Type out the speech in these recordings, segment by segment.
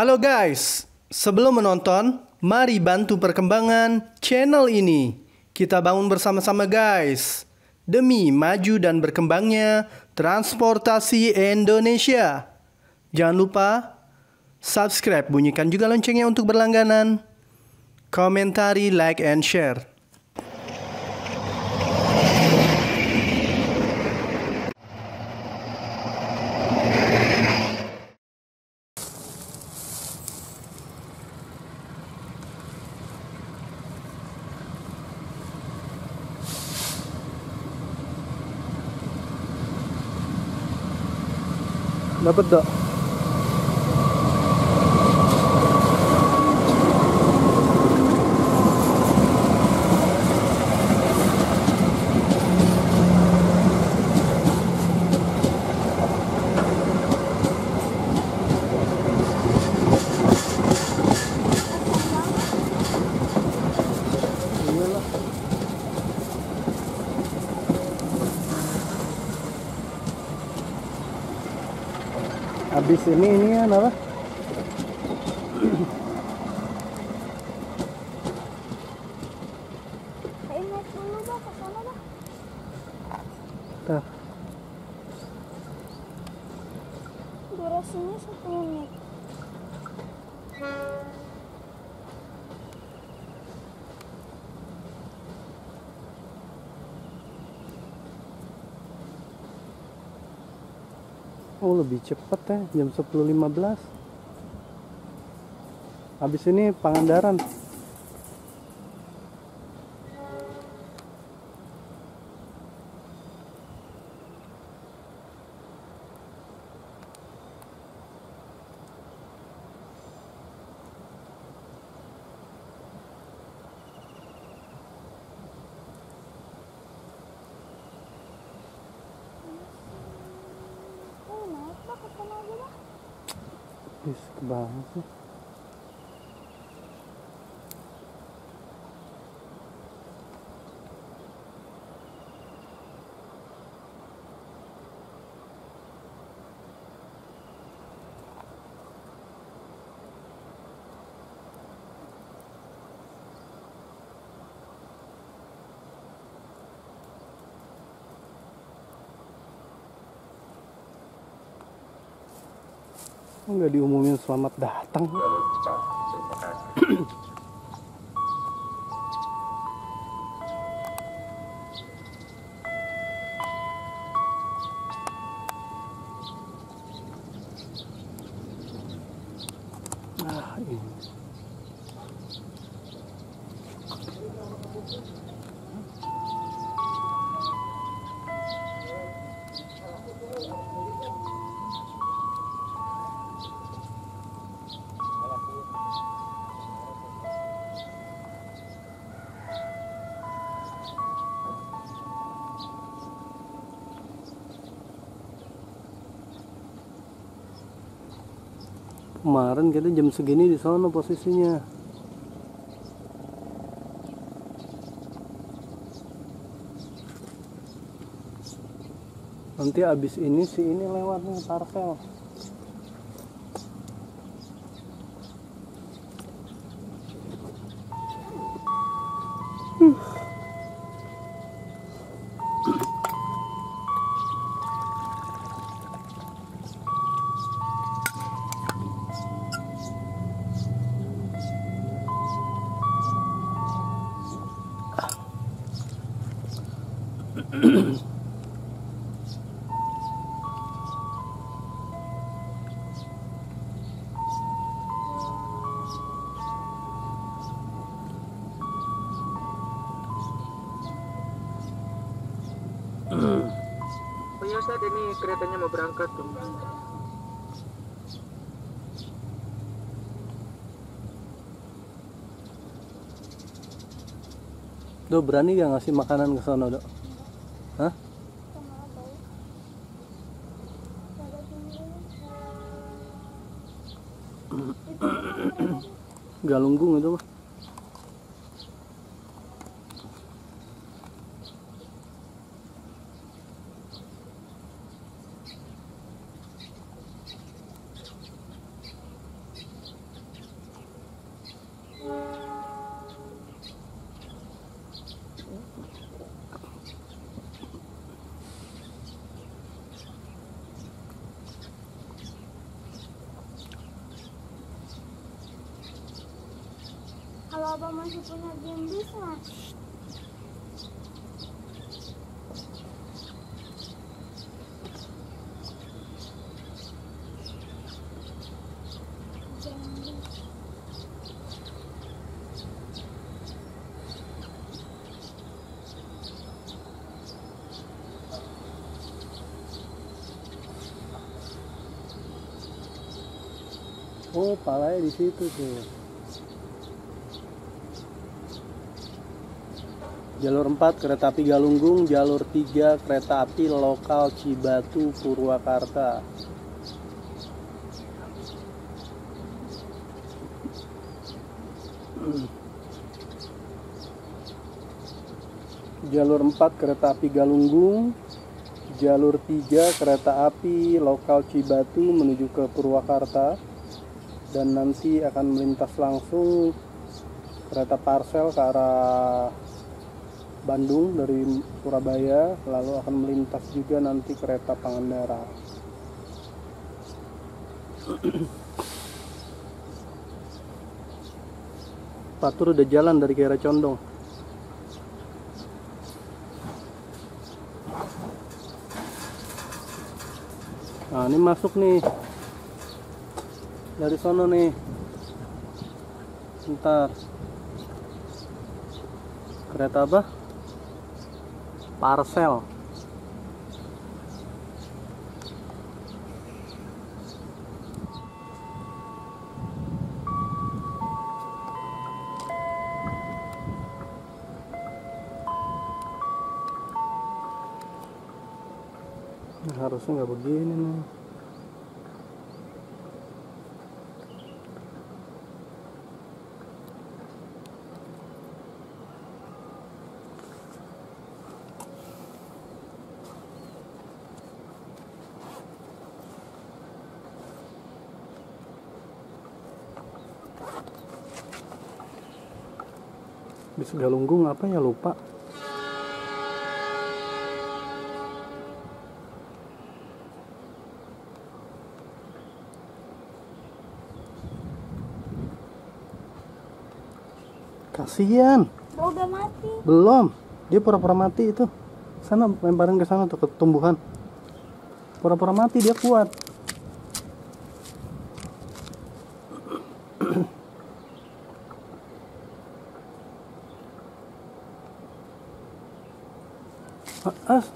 Halo guys, sebelum menonton, mari bantu perkembangan channel ini. Kita bangun bersama-sama guys. Demi maju dan berkembangnya transportasi Indonesia. Jangan lupa subscribe, bunyikan juga loncengnya untuk berlangganan. Komentari, like, and share. 买不得。Habis ini ini ya apa? Kayak naik dulu bah ke sana bah. Tah. Durasinya satu menit. Oh lebih cepat ya jam 10.15 Habis ini Pangandaran Oh naik bah Enggak diumumin selamat datang Ah, ini. Kemarin kita jam segini di sana posisinya. Nanti abis ini si ini lewat nih parcel. Ustaz, ini keretanya mau berangkat tuh. Do berani gak ngasih makanan ke sana, Dok? Hah? Galunggung itu mah. Abang masih punya game bisnis. Oh, palanya di situ. Jalur 4 kereta api Galunggung, jalur 3 kereta api lokal Cibatu Purwakarta. Jalur 4 kereta api Galunggung, jalur 3 kereta api lokal Cibatu menuju ke Purwakarta. Dan nanti akan melintas langsung kereta parsel ke arah Bandung dari Surabaya lalu akan melintas juga nanti kereta Pangandaran. Patur udah jalan dari Kiara Condong. Nah ini masuk nih. Dari sono nih. Ntar kereta apa parcel. Harusnya nggak begini nih bis galunggung apa ya lupa? Kasihan Oh, udah mati. belum. Dia pura-pura mati itu. Sana lemparin ke sana tuh ke tumbuhan. Pura-pura mati dia kuat Ah, ah.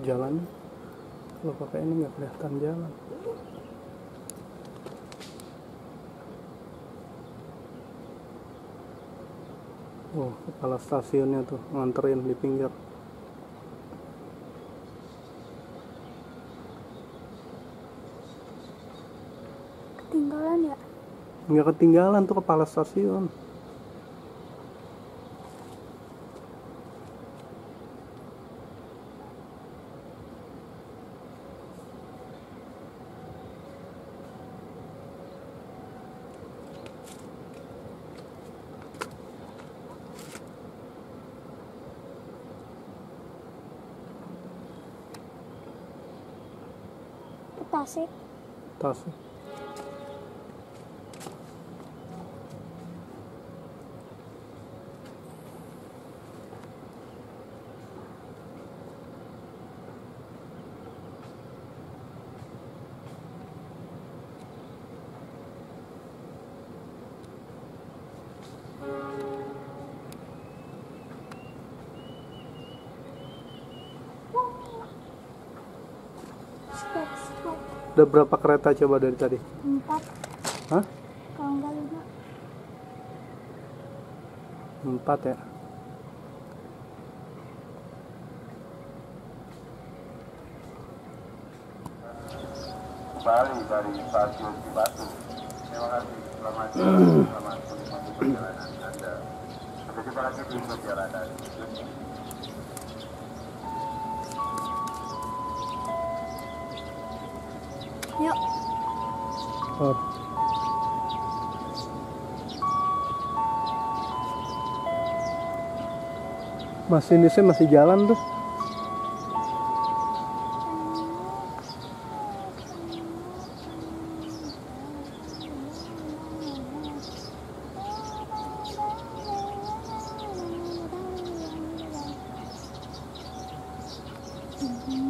jalan kalau pakai ini nggak kelihatan jalan Oh, kepala stasiunnya tuh nganterin di pinggir. Ketinggalan ya? Nggak ketinggalan tuh kepala stasiun. تاسو؟ تاسو. Udah berapa kereta coba dari tadi? Empat. Hah? Kalau nggak lima. Empat ya. kembali dari stasiun Cibatu. Terima kasih. Selamat selamat menikmati perjalanan Anda. Sampai jumpa lagi di perjalanan Yuk. Masih masih jalan tuh.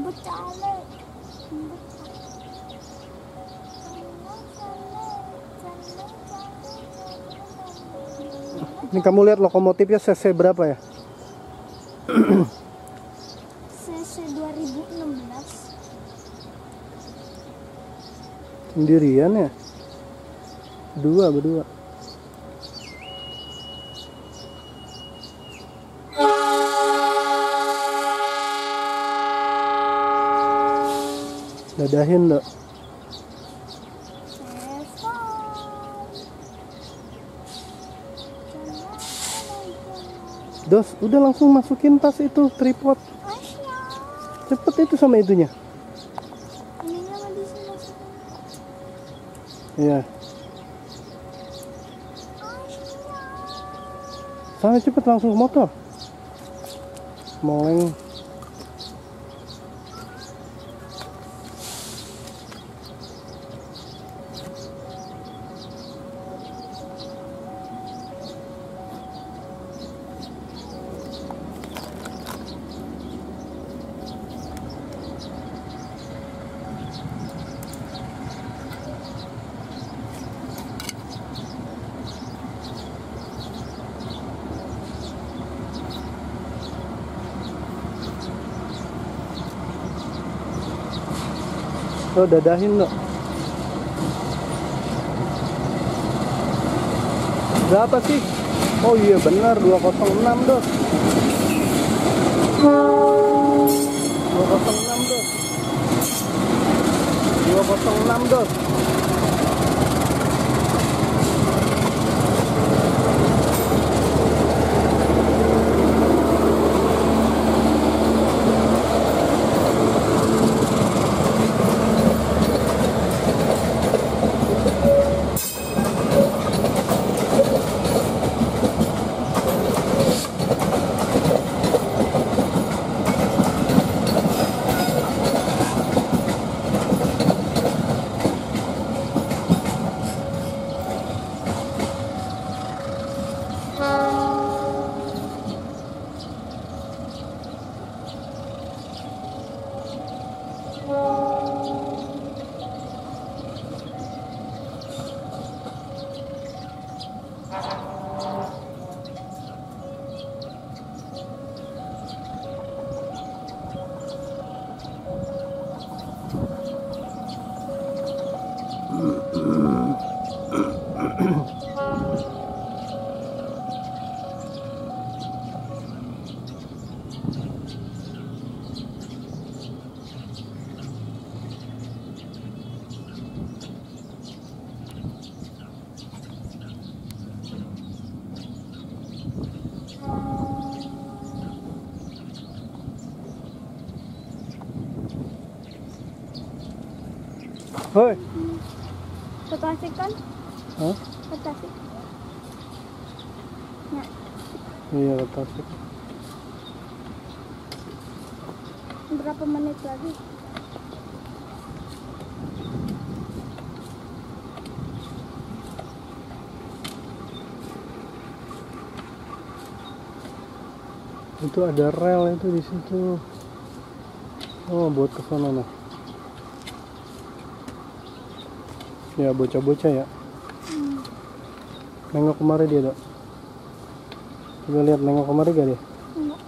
Bacaan. Ini kamu lihat lokomotifnya cc berapa ya? CC 2016 Sendirian ya? Dua berdua. Dadahin dok. Dos, udah langsung masukin tas itu tripod. Cepet itu sama itunya. Iya. Sana cepet langsung motor. Moleng. Oh, dadahin dok. Berapa sih? Oh iya benar 206 dok. 206 dok. 206 dok. Hoi. Ke Tasik kan? Hah? Ke Tasik. Ya, Iya ke Tasik. berapa menit lagi? Itu ada rel itu di situ. Oh, buat ke sana nah. Ya, bocah-bocah ya. Nengok kemari dia, Dok. Coba lihat nengok kemari gak dia? Enggak.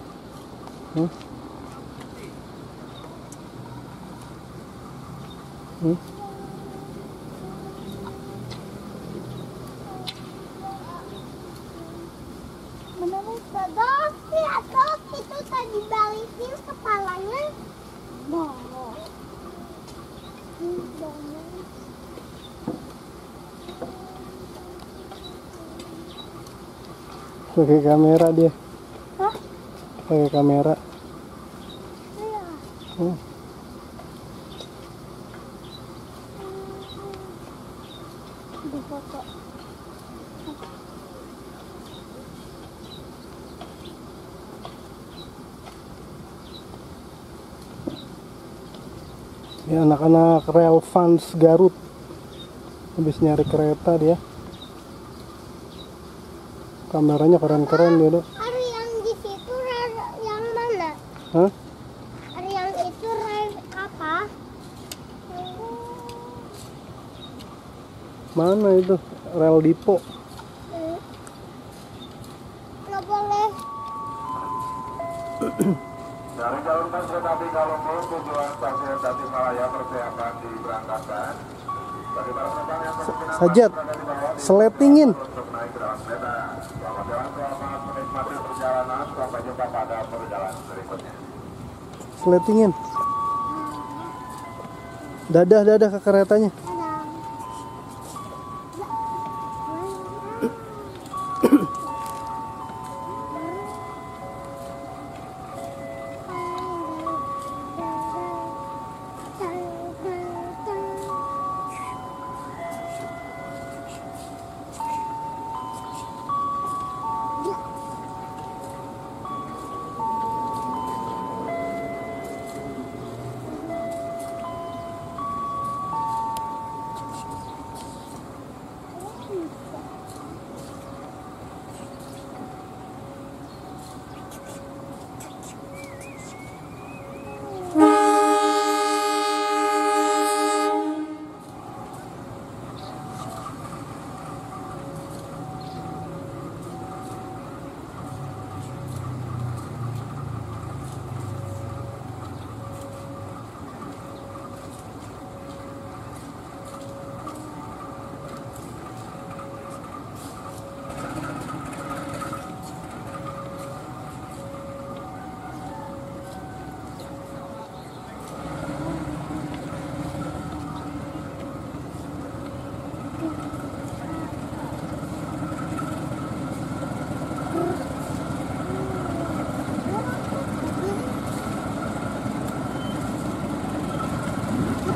Hmm? Hmm? Menurut Dok, ya Dok, itu tadi balikin kepalanya. Bongol. Hmm, Pakai kamera dia. Hah? Pakai kamera. Iya. Hmm. Di foto. Ya anak-anak rel fans Garut. Habis nyari kereta dia kameranya keren-keren dulu ada yang di situ yang mana Hah? ada yang itu apa mana itu rel dipo hmm. boleh dari jalur bus kereta api Galunggung tujuan stasiun Tasikmalaya persiapan diberangkatkan bagi para penumpang yang kemungkinan Sajat, seletingin. Untuk naik dalam kereta jumpa pada perjalanan berikutnya. Seletingin. Dadah dadah ke keretanya.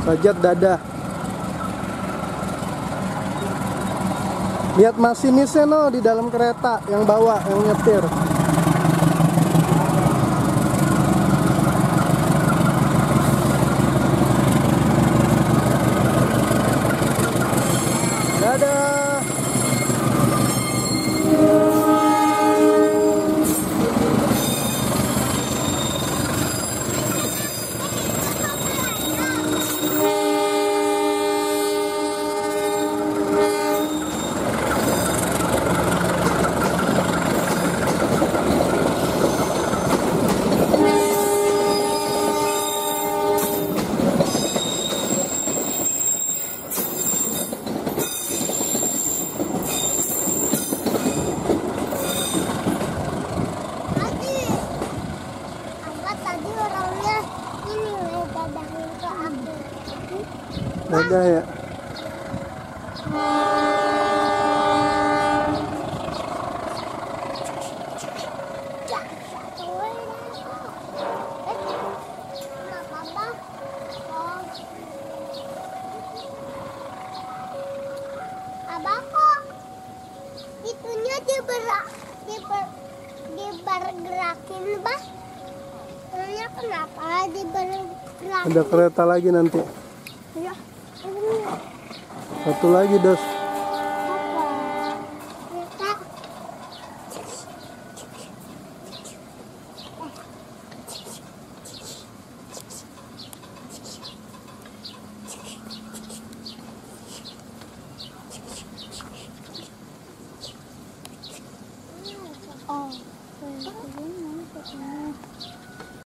Kadang. Sajat dadah. Lihat masinisnya no di dalam kereta yang bawa, yang nyetir. Dadah. Tadi, apa tadi orangnya ini loh dadahin ke aku. Dadah ya. Ya, satu lagi. Eh, nggak apa-apa. Oh. Abang kok itunya diberak, diber, dibergerakin bah? Itunya kenapa dibergerakin? Ada kereta lagi nanti. Ya. Satu lagi, Dos.